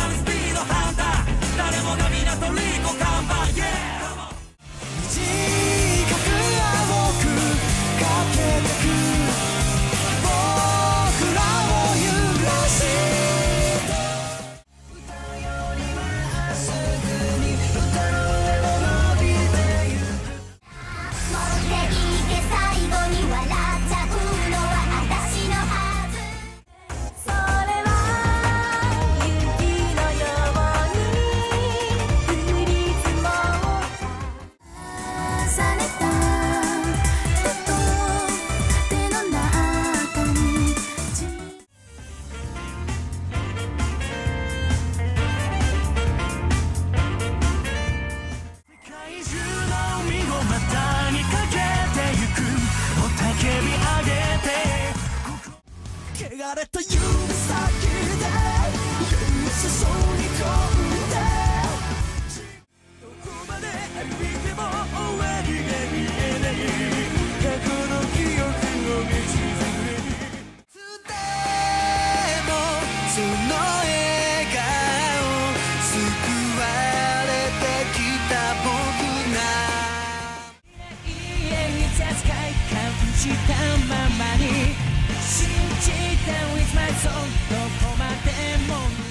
I'm られた指先で誘い込んでどこまで歩いても終わりが見えない過去の記憶を見つめるいつでもその笑顔救われてきた僕が家に助かい感じたままに信じて with my soul どこまでも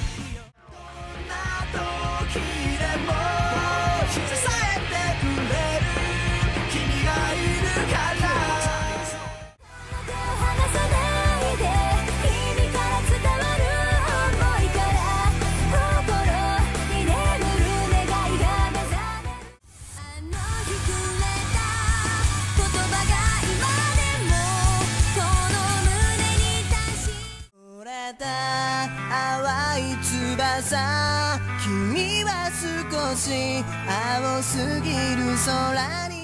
淡い翼。君は少し青すぎる空に